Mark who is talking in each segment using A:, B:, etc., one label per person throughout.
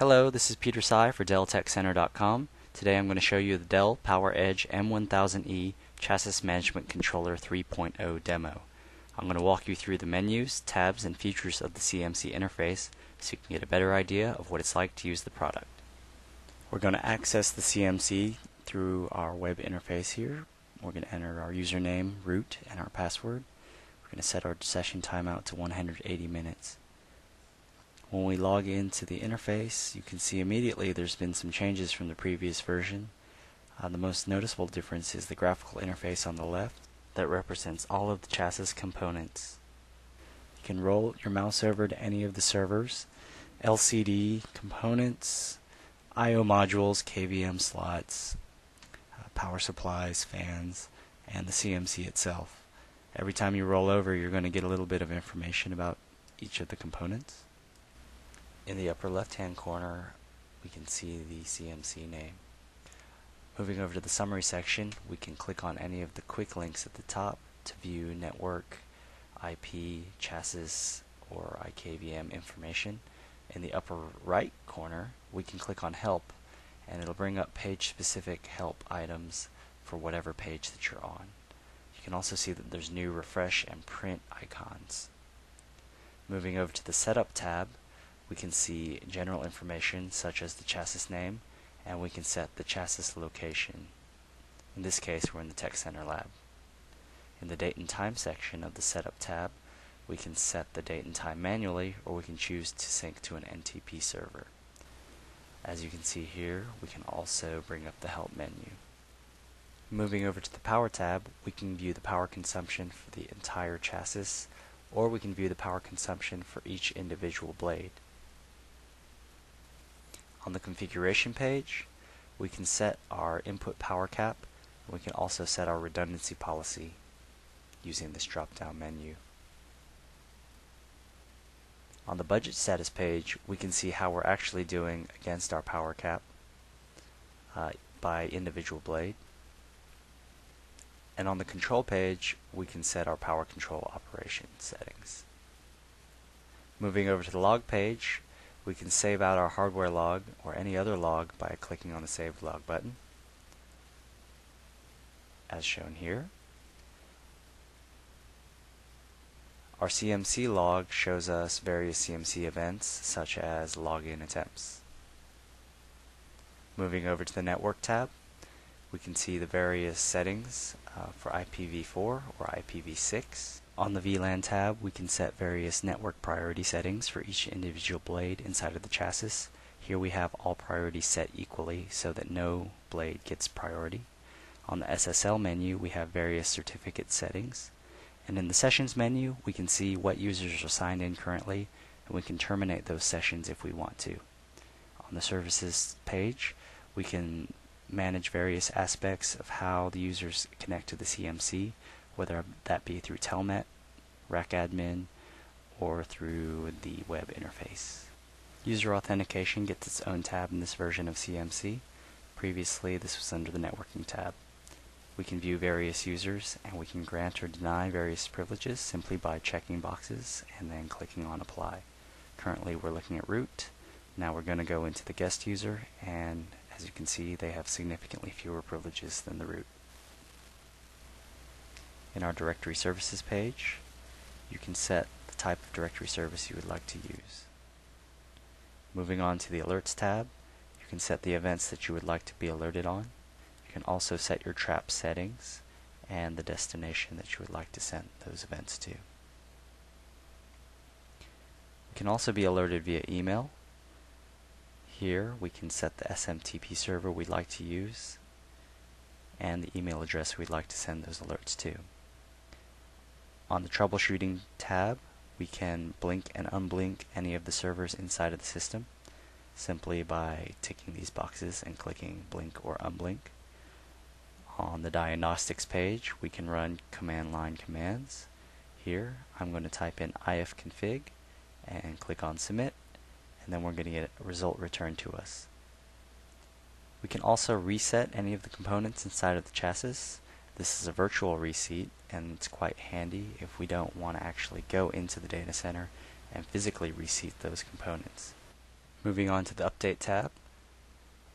A: Hello, this is Peter Sy for DellTechCenter.com. Today I'm going to show you the Dell PowerEdge M1000E Chassis Management Controller 3.0 demo. I'm going to walk you through the menus, tabs, and features of the CMC interface so you can get a better idea of what it's like to use the product. We're going to access the CMC through our web interface here. We're going to enter our username, root, and our password. We're going to set our session timeout to 180 minutes. When we log into the interface, you can see immediately there's been some changes from the previous version. Uh, the most noticeable difference is the graphical interface on the left that represents all of the chassis components. You can roll your mouse over to any of the servers, LCD components, I.O. modules, KVM slots, uh, power supplies, fans, and the CMC itself. Every time you roll over, you're going to get a little bit of information about each of the components. In the upper left hand corner, we can see the CMC name. Moving over to the summary section, we can click on any of the quick links at the top to view network, IP, chassis, or IKVM information. In the upper right corner, we can click on Help, and it'll bring up page-specific help items for whatever page that you're on. You can also see that there's new refresh and print icons. Moving over to the Setup tab, we can see general information such as the chassis name and we can set the chassis location. In this case we're in the Tech Center lab. In the date and time section of the setup tab we can set the date and time manually or we can choose to sync to an NTP server. As you can see here we can also bring up the help menu. Moving over to the power tab we can view the power consumption for the entire chassis or we can view the power consumption for each individual blade. On the configuration page, we can set our input power cap. And We can also set our redundancy policy using this drop-down menu. On the budget status page, we can see how we're actually doing against our power cap uh, by individual blade. And on the control page, we can set our power control operation settings. Moving over to the log page, we can save out our hardware log or any other log by clicking on the Save Log button, as shown here. Our CMC log shows us various CMC events, such as login attempts. Moving over to the Network tab, we can see the various settings uh, for IPv4 or IPv6. On the VLAN tab, we can set various network priority settings for each individual blade inside of the chassis. Here we have all priorities set equally so that no blade gets priority. On the SSL menu, we have various certificate settings. And in the Sessions menu, we can see what users are signed in currently, and we can terminate those sessions if we want to. On the Services page, we can manage various aspects of how the users connect to the CMC, whether that be through Telnet, RACADM, or through the web interface. User authentication gets its own tab in this version of CMC. Previously, this was under the networking tab. We can view various users and we can grant or deny various privileges simply by checking boxes and then clicking on apply. Currently we're looking at root. Now we're going to go into the guest user and as you can see they have significantly fewer privileges than the root. In our directory services page, you can set the type of directory service you would like to use. Moving on to the Alerts tab, you can set the events that you would like to be alerted on. You can also set your trap settings and the destination that you would like to send those events to. You can also be alerted via email. Here we can set the SMTP server we'd like to use and the email address we'd like to send those alerts to. On the troubleshooting tab, we can blink and unblink any of the servers inside of the system simply by ticking these boxes and clicking blink or unblink. On the diagnostics page, we can run command line commands. Here, I'm going to type in ifconfig and click on submit, and then we're going to get a result returned to us. We can also reset any of the components inside of the chassis this is a virtual reseat and it's quite handy if we don't want to actually go into the data center and physically reseat those components. Moving on to the Update tab,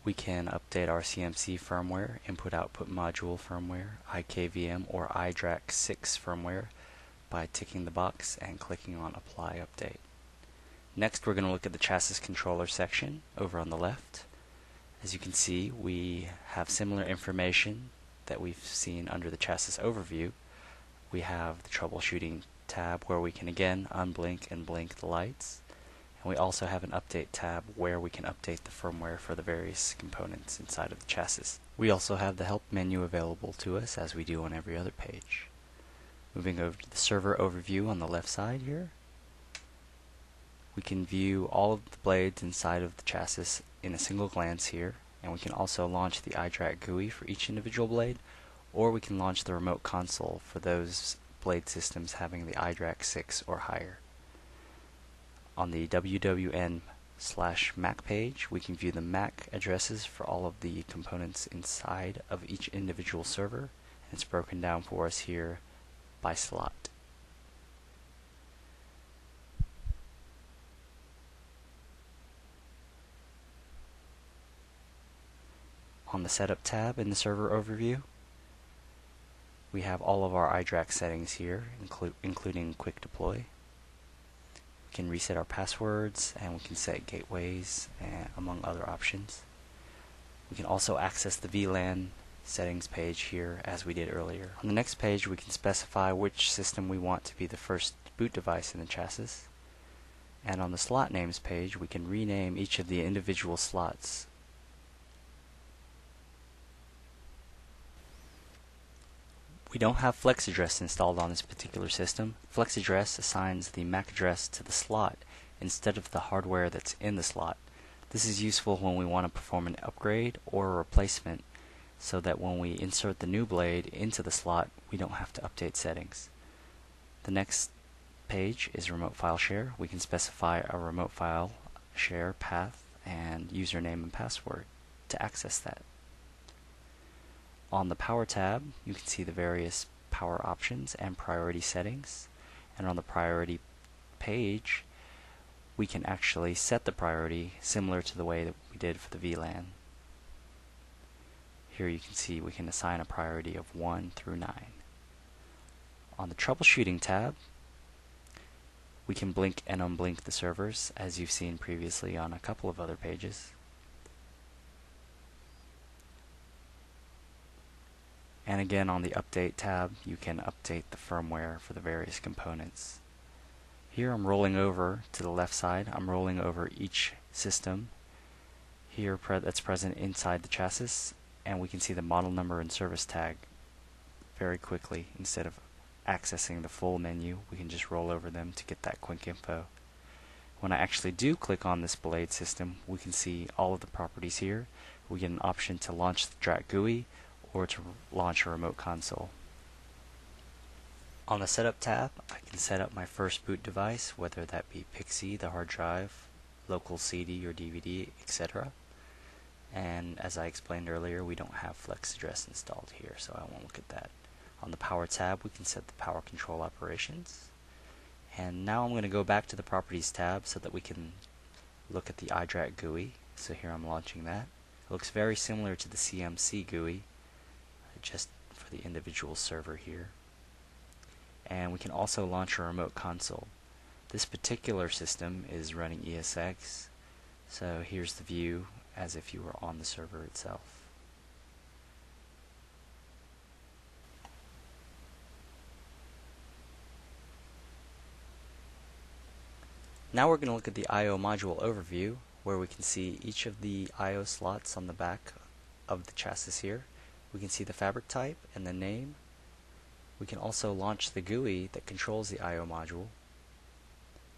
A: we can update our CMC firmware, input-output module firmware, IKVM or iDRAC 6 firmware by ticking the box and clicking on Apply Update. Next we're going to look at the chassis controller section over on the left. As you can see we have similar information that we've seen under the chassis overview. We have the troubleshooting tab where we can again unblink and blink the lights. And we also have an update tab where we can update the firmware for the various components inside of the chassis. We also have the help menu available to us as we do on every other page. Moving over to the server overview on the left side here, we can view all of the blades inside of the chassis in a single glance here, and we can also launch the iDRAC GUI for each individual blade, or we can launch the remote console for those blade systems having the iDRAC 6 or higher. On the WWN slash MAC page, we can view the MAC addresses for all of the components inside of each individual server. and It's broken down for us here by slot. On the Setup tab in the Server Overview, we have all of our iDRAC settings here, inclu including Quick Deploy We can reset our passwords and we can set gateways and among other options. We can also access the VLAN settings page here as we did earlier. On the next page we can specify which system we want to be the first boot device in the chassis. And on the slot names page we can rename each of the individual slots We don't have FlexAddress installed on this particular system. FlexAddress assigns the MAC address to the slot instead of the hardware that's in the slot. This is useful when we want to perform an upgrade or a replacement so that when we insert the new blade into the slot we don't have to update settings. The next page is remote file share. We can specify a remote file share path and username and password to access that. On the Power tab, you can see the various power options and priority settings. And on the priority page, we can actually set the priority similar to the way that we did for the VLAN. Here you can see we can assign a priority of 1 through 9. On the Troubleshooting tab, we can blink and unblink the servers as you've seen previously on a couple of other pages. And again on the Update tab, you can update the firmware for the various components. Here I'm rolling over to the left side. I'm rolling over each system. Here pre that's present inside the chassis and we can see the model number and service tag very quickly. Instead of accessing the full menu we can just roll over them to get that quick info. When I actually do click on this blade system we can see all of the properties here. We get an option to launch the DRAC GUI or to launch a remote console. On the Setup tab, I can set up my first boot device, whether that be PXE, the hard drive, local CD or DVD, etc. And as I explained earlier, we don't have FlexAddress installed here, so I won't look at that. On the Power tab, we can set the power control operations. And now I'm going to go back to the Properties tab so that we can look at the iDRAC GUI. So here I'm launching that. It looks very similar to the CMC GUI, just for the individual server here. And we can also launch a remote console. This particular system is running ESX, so here's the view as if you were on the server itself. Now we're going to look at the I.O. module overview where we can see each of the I.O. slots on the back of the chassis here. We can see the fabric type and the name. We can also launch the GUI that controls the I.O. module.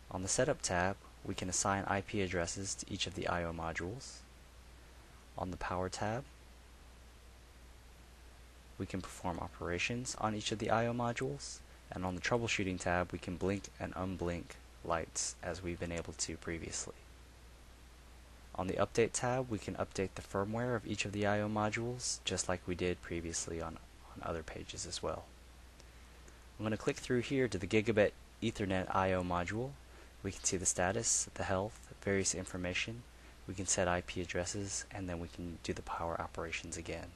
A: On the Setup tab, we can assign IP addresses to each of the I.O. modules. On the Power tab, we can perform operations on each of the I.O. modules. And on the Troubleshooting tab, we can blink and unblink lights as we've been able to previously. On the Update tab, we can update the firmware of each of the I.O. modules, just like we did previously on, on other pages as well. I'm going to click through here to the Gigabit Ethernet I.O. module. We can see the status, the health, various information. we can set IP addresses and then we can do the power operations again.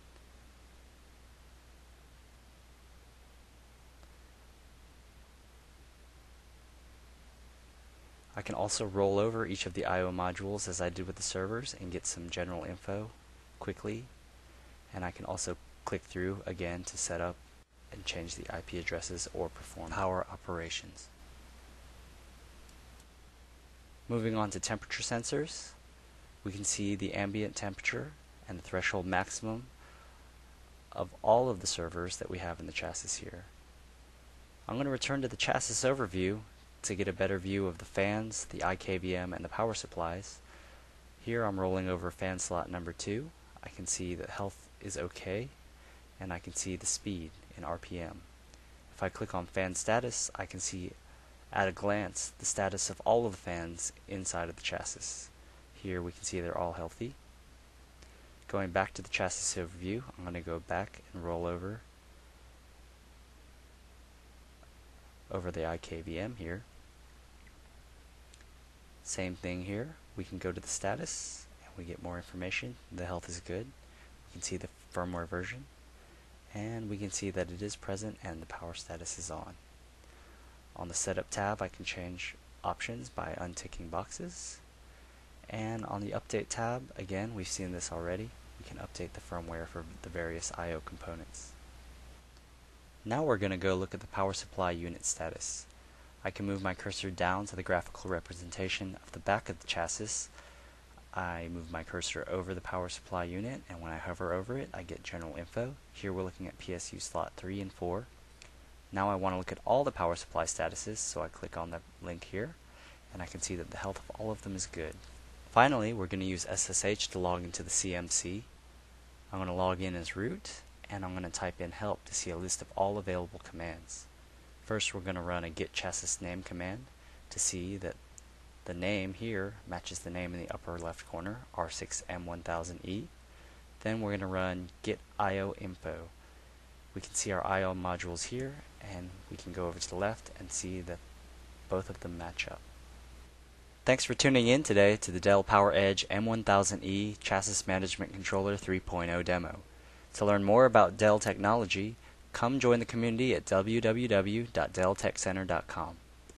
A: I can also roll over each of the I.O. modules as I did with the servers and get some general info quickly. And I can also click through again to set up and change the IP addresses or perform power operations. Moving on to temperature sensors, we can see the ambient temperature and the threshold maximum of all of the servers that we have in the chassis here. I'm going to return to the chassis overview to get a better view of the fans, the IKVM, and the power supplies. Here I'm rolling over fan slot number 2. I can see that health is okay, and I can see the speed in RPM. If I click on fan status, I can see at a glance the status of all of the fans inside of the chassis. Here we can see they're all healthy. Going back to the chassis overview, I'm going to go back and roll over over the IKVM here. Same thing here. We can go to the status and we get more information. The health is good. We can see the firmware version and we can see that it is present and the power status is on. On the setup tab I can change options by unticking boxes and on the update tab again we've seen this already we can update the firmware for the various I.O. components. Now we're going to go look at the power supply unit status. I can move my cursor down to the graphical representation of the back of the chassis. I move my cursor over the power supply unit and when I hover over it I get general info. Here we're looking at PSU slot 3 and 4. Now I want to look at all the power supply statuses so I click on the link here and I can see that the health of all of them is good. Finally we're going to use SSH to log into the CMC. I'm going to log in as root and I'm going to type in help to see a list of all available commands. First we're going to run a get chassis name command to see that the name here matches the name in the upper left corner, R6M1000E. Then we're going to run get IO info. We can see our IO modules here and we can go over to the left and see that both of them match up. Thanks for tuning in today to the Dell PowerEdge M1000E Chassis Management Controller 3.0 demo. To learn more about Dell technology, come join the community at www.delltechcenter.com.